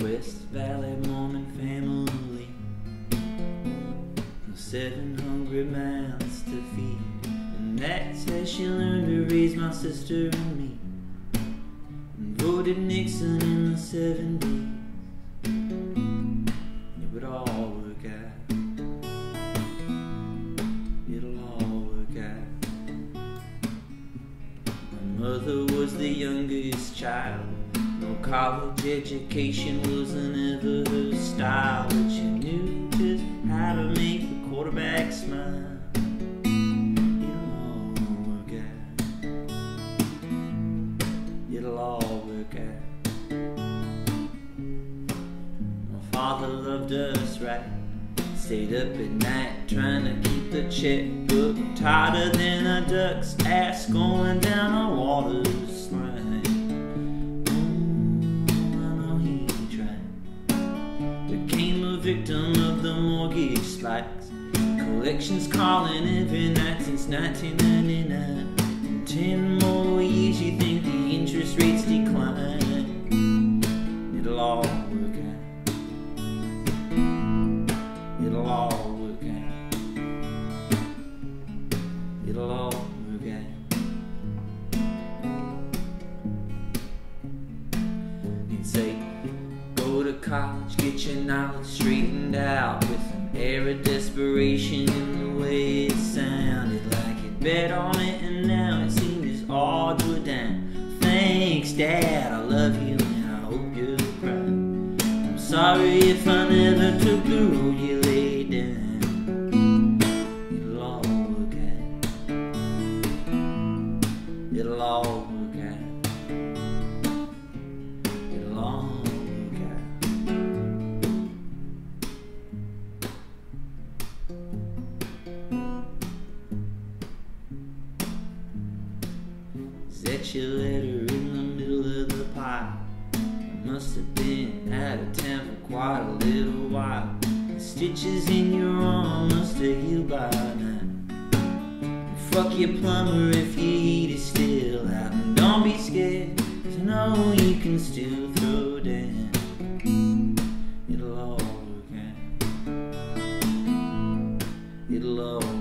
West Valley Mormon family. Seven hungry mouths to feed. And that's how she learned to raise my sister and me. And voted Nixon in the 70s. It would all work out. It'll all work out. My mother was the youngest child. No college education wasn't ever her style, but she knew out. My father loved us right. Stayed up at night trying to keep the checkbook tighter than a duck's ass going down a water slide. Mm, I know he tried. Became a victim of the mortgage spikes. Collections calling every night since 1999. Ten more years, you think the interest rates decline? It'll all work out. It'll all work out. It'll all work out. He'd say, go to college, get your knowledge straightened out with an air of desperation love you, and I hope you'll cry. I'm sorry if I never took the road you laid down. It'll all work out. It'll all work out. It'll all work out. Set your letter in the must have been out of town for quite a little while. The stitches in your arm must have healed by now. Fuck your plumber if your heat is still out. And don't be scared, I know you can still throw down. It'll all work out. It'll all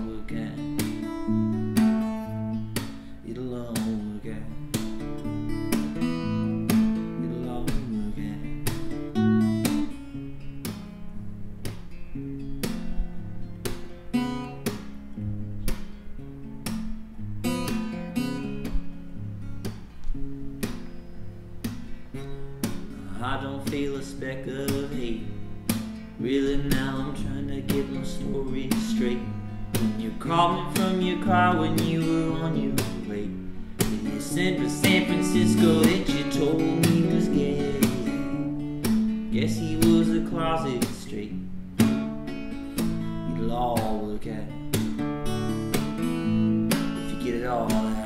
I don't feel a speck of hate. Really now I'm trying to get my story straight. When you called me from your car when you were on your way. And you sent to San Francisco that you told me was gay. Guess he was a closet straight. It'll all work out. If you get it all